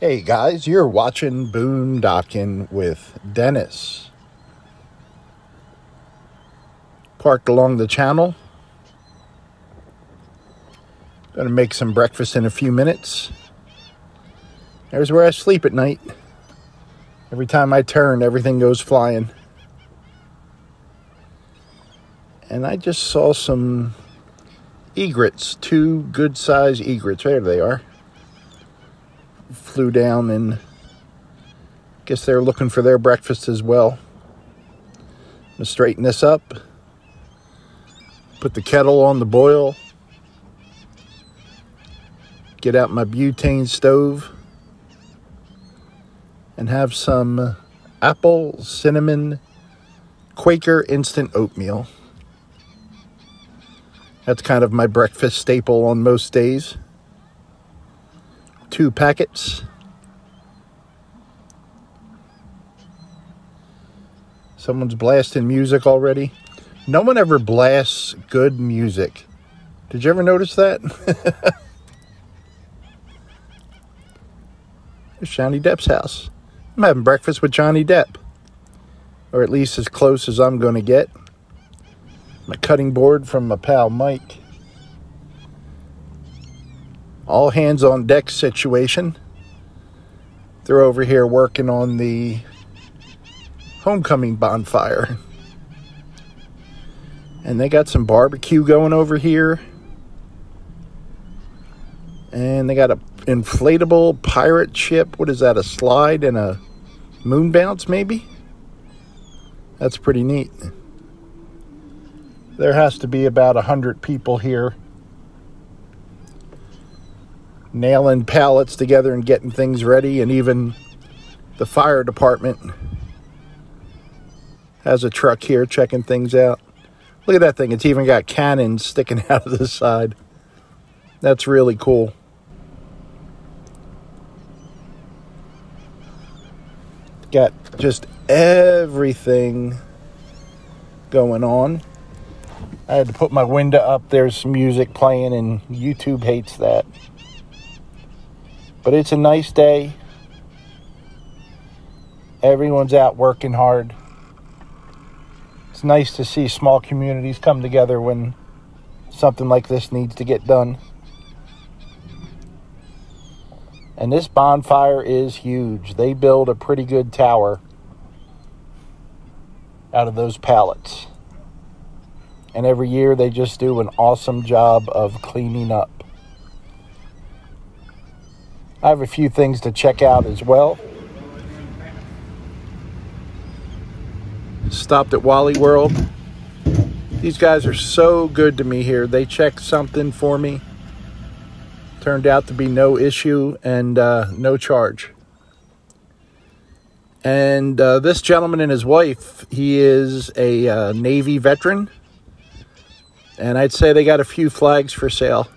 Hey guys, you're watching Boondocking with Dennis. Parked along the channel. Gonna make some breakfast in a few minutes. There's where I sleep at night. Every time I turn, everything goes flying. And I just saw some egrets, two good sized egrets. There they are flew down and guess they're looking for their breakfast as well. I'm gonna straighten this up, put the kettle on the boil, get out my butane stove, and have some apple cinnamon Quaker instant oatmeal. That's kind of my breakfast staple on most days two packets. Someone's blasting music already. No one ever blasts good music. Did you ever notice that? it's Johnny Depp's house. I'm having breakfast with Johnny Depp. Or at least as close as I'm going to get. My cutting board from my pal Mike all hands on deck situation. They're over here working on the homecoming bonfire. And they got some barbecue going over here. And they got a inflatable pirate ship. What is that? A slide and a moon bounce maybe? That's pretty neat. There has to be about a hundred people here nailing pallets together and getting things ready, and even the fire department has a truck here checking things out. Look at that thing. It's even got cannons sticking out of the side. That's really cool. Got just everything going on. I had to put my window up. There's some music playing, and YouTube hates that. But it's a nice day. Everyone's out working hard. It's nice to see small communities come together when something like this needs to get done. And this bonfire is huge. They build a pretty good tower out of those pallets. And every year they just do an awesome job of cleaning up. I have a few things to check out as well. Stopped at Wally World. These guys are so good to me here. They checked something for me. Turned out to be no issue and uh, no charge. And uh, this gentleman and his wife, he is a uh, Navy veteran. And I'd say they got a few flags for sale.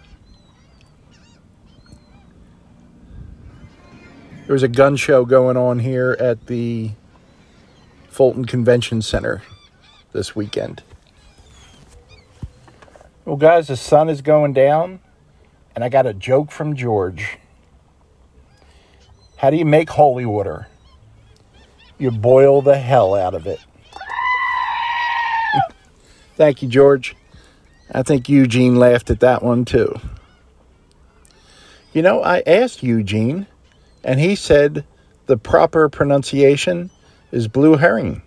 There was a gun show going on here at the Fulton Convention Center this weekend. Well, guys, the sun is going down, and I got a joke from George. How do you make holy water? You boil the hell out of it. Thank you, George. I think Eugene laughed at that one too. You know, I asked Eugene and he said the proper pronunciation is blue herring.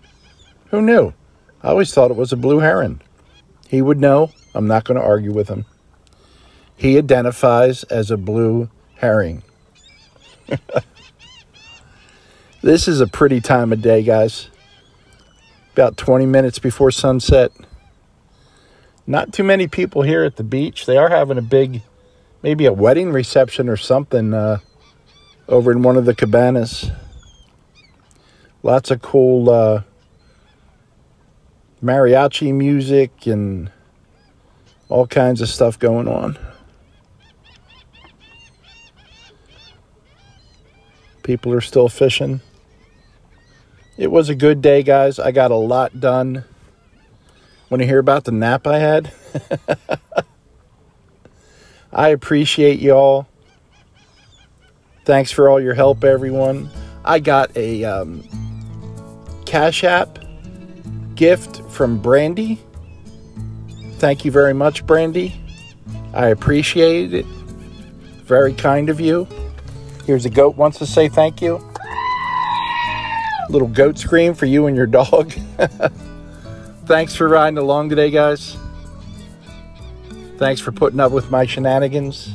Who knew? I always thought it was a blue heron. He would know. I'm not going to argue with him. He identifies as a blue herring. this is a pretty time of day, guys. About 20 minutes before sunset. Not too many people here at the beach. They are having a big, maybe a wedding reception or something. Uh, over in one of the cabanas. Lots of cool uh, mariachi music and all kinds of stuff going on. People are still fishing. It was a good day, guys. I got a lot done. Want to hear about the nap I had? I appreciate y'all Thanks for all your help, everyone. I got a um, Cash App gift from Brandy. Thank you very much, Brandy. I appreciate it. Very kind of you. Here's a goat wants to say thank you. Little goat scream for you and your dog. Thanks for riding along today, guys. Thanks for putting up with my shenanigans.